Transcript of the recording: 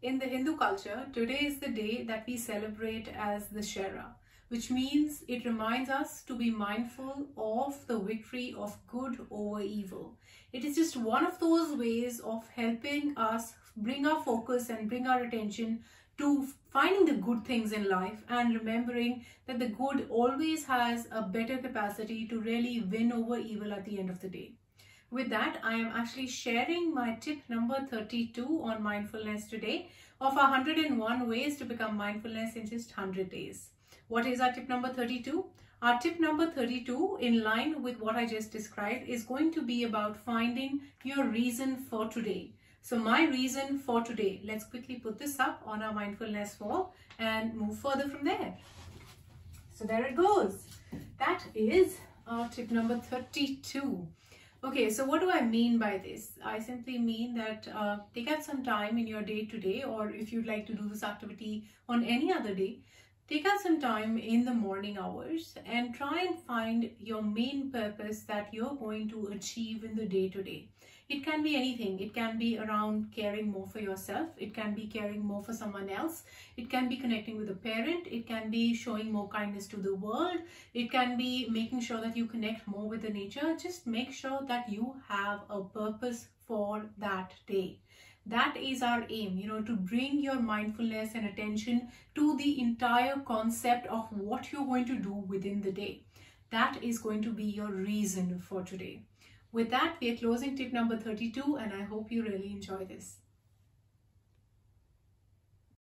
In the Hindu culture, today is the day that we celebrate as Dussehra, which means it reminds us to be mindful of the victory of good over evil. It is just one of those ways of helping us bring our focus and bring our attention to finding the good things in life and remembering that the good always has a better capacity to really win over evil at the end of the day. With that, I am actually sharing my tip number 32 on mindfulness today of 101 ways to become mindfulness in just 100 days. What is our tip number 32? Our tip number 32, in line with what I just described, is going to be about finding your reason for today. So my reason for today, let's quickly put this up on our mindfulness wall and move further from there. So there it goes. That is our tip number 32. Okay, so what do I mean by this? I simply mean that uh, take out some time in your day to day, or if you'd like to do this activity on any other day, take out some time in the morning hours and try and find your main purpose that you're going to achieve in the day to day. It can be anything. It can be around caring more for yourself. It can be caring more for someone else. It can be connecting with a parent. It can be showing more kindness to the world. It can be making sure that you connect more with the nature. Just make sure that you have a purpose for that day that is our aim you know to bring your mindfulness and attention to the entire concept of what you're going to do within the day that is going to be your reason for today with that, we are closing tip number 32 and I hope you really enjoy this.